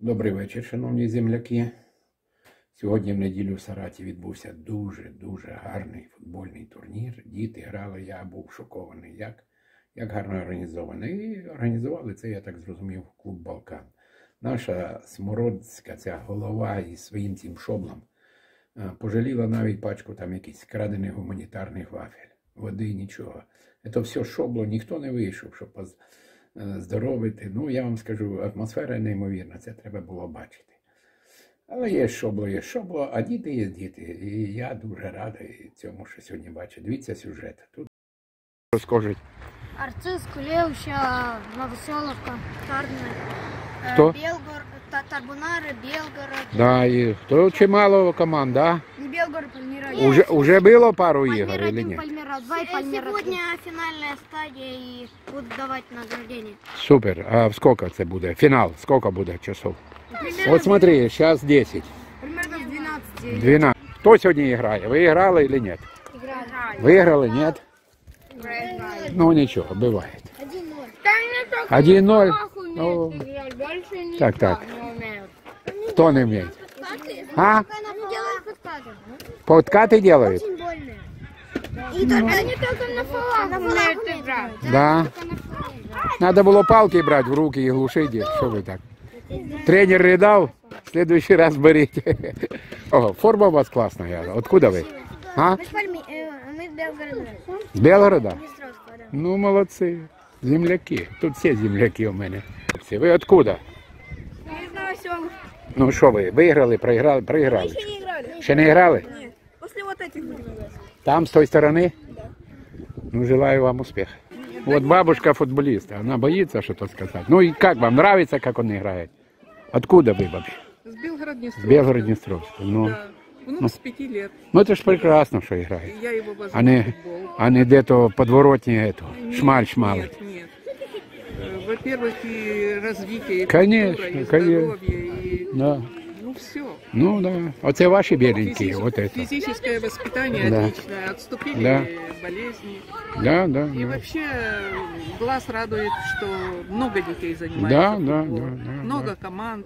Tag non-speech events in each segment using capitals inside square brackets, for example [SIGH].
Добрий вечір, шановні земляки. Сьогодні в неділю в Сараті відбувся дуже-дуже гарний футбольний турнір. Діти грали, я був шокований, як, як гарно організовано. І організували це, я так зрозумів, клуб Балкан. Наша смородська ця голова із своїм цим шоблом е, пожаліла навіть пачку там якихось крадених гуманітарних вафель. Води, нічого. Це все шобло, ніхто не вийшов, щоб здоровити. Ну, я вам скажу, атмосфера неймовірна, це треба було бачити. Але є шобло, є шобло, а діти є діти. І я дуже радий цьому, що сьогодні бачу. Дивіться сюжет. Тут розкажуть. Арциз, Кулевища, Новоселовка, Тарны, э, Кто? Белгород, Та- Тарбунары, Белгород. Да, і то чимало команд, да? Не Белгород, Пальмира. Уже, уже було пару ігор, Пальмира или 1, ні? Пальмира 2 и Пальмира Сегодня финальная стадия и будут давать награждение. Супер. А сколько це буде? Фінал, сколько буде часов? От смотри, зараз 10. Примерно в 12. 12. Хто сьогодні грає? Ви грали или ні? Играли. Виграли, ні? Играли. Ну ничего, бывает. 1-0. 1-0. Ну, Больше не так, так. не умеют. Кто не умеет? А? Они делают подкаты. Подкаты делают? Очень больные. И только они только на фалах умеют играть. Да. Надо было палки брать в руки и глушить их. Что вы так? Тренер рыдал, в следующий раз берите. [LAUGHS] О, форма у вас классная. Откуда вы? А? Мы с Пальми, э, мы с Белгорода. С Белгорода? Днестровского, да. Ну, молодцы. Земляки. Тут все земляки у мене. Ви откуда? Не знаю, все. Ну що ви, виграли, проіграли, проіграли? не играли. Ще не грали? Нет. Вот этих Там, с той стороны? Ну, желаю вам успеха. Вот бабушка футболист, она боится что-то сказать. Ну и как вам, нравится, как он играет? Откуда вы вообще? С Белгород С Белгород-Днестровска. Ну, Да. Внук с пяти лет. ну это ж прекрасно, что играет. я его вожу А не, футбол. а не где-то подворотне эту, Нет, шмаль-шмаль. Нет, нет. Во-первых, и развитие, и Конечно, культура, и конечно. здоровье, и Да. ну все. Ну да. Оце ваши беленькие, вот это. Физическое воспитание Да. отличное, отступили Да. болезни. Да, да, И да. вообще э, глаз радует, что много детей Да, занимается да, футболом. да, да, много да. команд.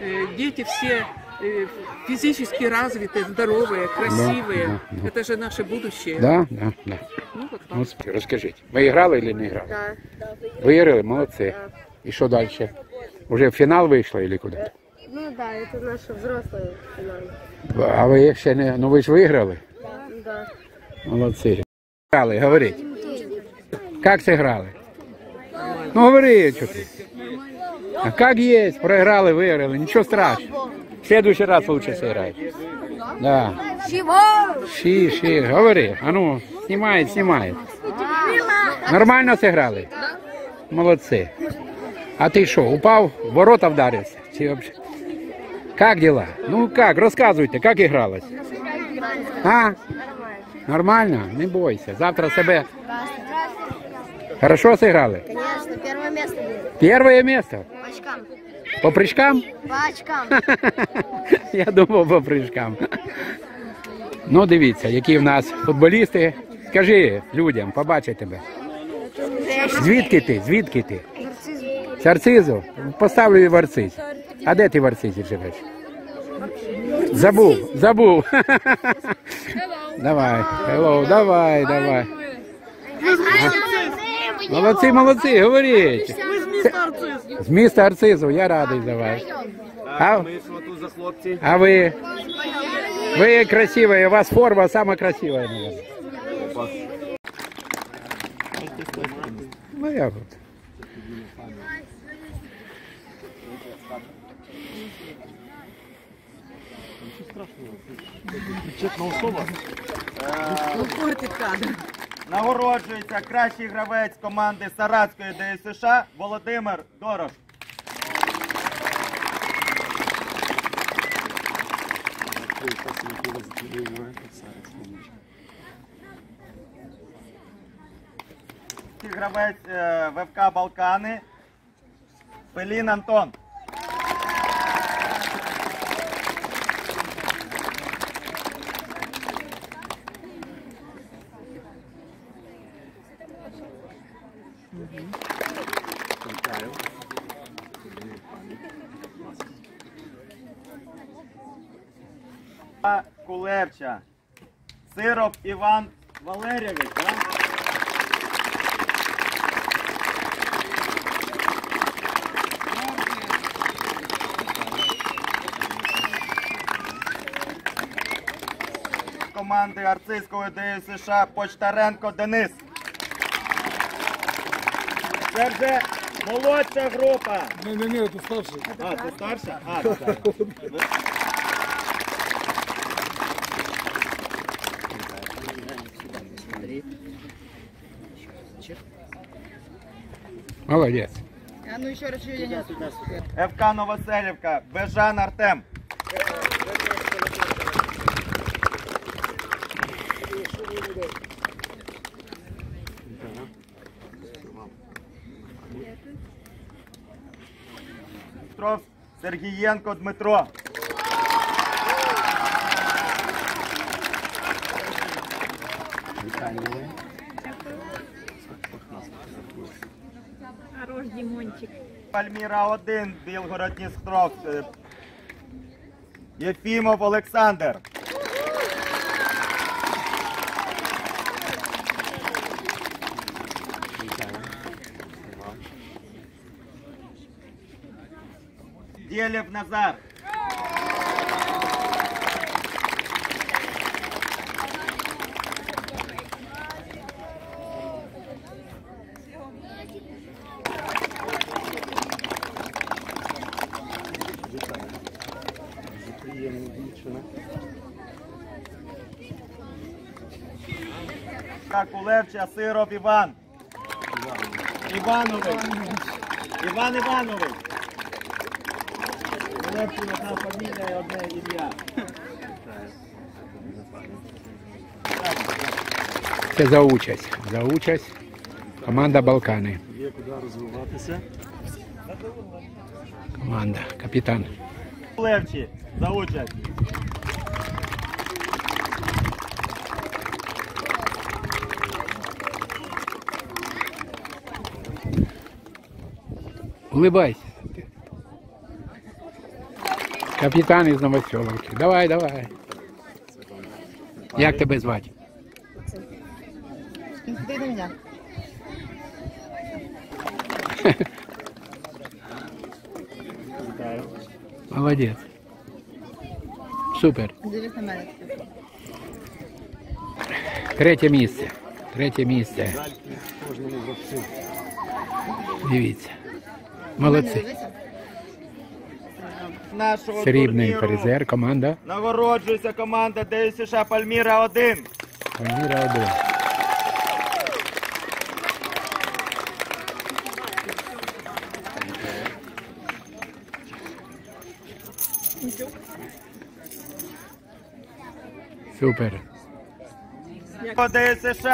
Э, Дети все э, физически развитые, здоровые, красивые. да, да. Это же наше будущее. Да, да, да. Ну, вот так. Ну, сп- розкажіть, ви грали чи не грали? Да. Виграли, молодці. І що далі? Уже в фінал вийшли чи куди? Ну да, это наши взрослые финалы. А ви ще не. Ну ви ж виграли? Да. Молодці. Грали, говоріть. Як це грали? Ну говори, що ти. А як є? Проіграли, виграли, нічого страшного. В следующий раз лучше сыграть. Да. Чего? Ши, ши, говори. А ну, снимает, снимает. Нормально сыграли? Молодцы. А ты что, упал, в ворота вдарился? Чи вообще? Как дела? Ну как, рассказывайте, как игралось? А? Нормально? Не бойся. Завтра себе... Хорошо сыграли? Конечно, первое место будет. Первое место? По очкам. По прыжкам? По очкам. [LAUGHS] Я думав по прыжкам. Ну, дивіться, які в нас футболісти. Скажи людям, побачать тебе. Звідки ти? Звідки ти? З Арцизу? Поставлю в Арциз. А де ти в Арцизі живеш? Забув, забув. Давай, hello, давай, давай. Молодці, молодці, говоріть. З міста Арцизу, я радий за вас. А, Ми що тут за хлопці? а ви? Ви красивые, у вас форма самая красивая, наверное. Ну, я вот. Нагороджується кращий гравець команди Саратської ДСШ Володимир Дорош. Гравець е, ВФК Балкани Пелін Антон. А Кулевча. Сироп Іван Валерійович. Команди Арцизького ДС США Почтаренко Денис. Це вже молодша група. Ні, ні, ні, ти старший. А, ти старша? А, так. Молодець. ФК Новоселівка, Бежан Артем. Петров Сергієнко Дмитро. Хорош, Дімончик. Пальміра 1, Білгород Дністровськ. Єфімов Олександр. Дєлєв Назар. Кулевча, Сиров Іван. Іванович. Іван Іванович. Кулевчий одна фамілія і одне ім'я. Це за участь. За участь. Команда Балкани. Є куди розвиватися. Команда. Капітан. Кулевчі за участь. Улыбайся. Капітан із Новоселовки. Давай, давай. Як тебе звати? Смотри на меня. Молодець. Супер. Дивись на мене. Третє місце. Третє місце. Дивіться. Молодці. Нашого Срібний турніру призер. Команда. Нагороджується команда ДСШ Пальміра 1. Пальміра 1. Супер. ДСШ.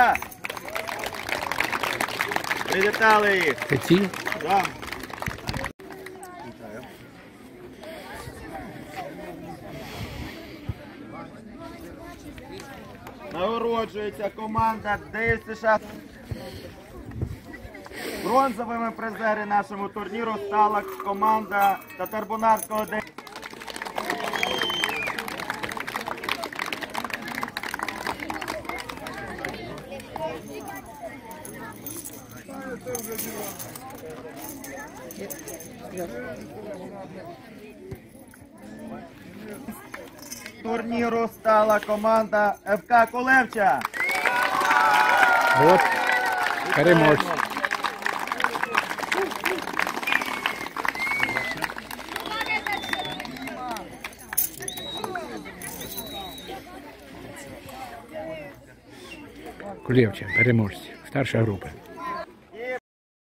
Привітали їх. Це ці? Да. Нагороджується команда ДСШ. Бронзовими призери нашому турніру стала команда Татарбунарського ДСШ. Турніру стала команда ФК Колевча. От. Переможці. Кулєвча, переможці. Старша група.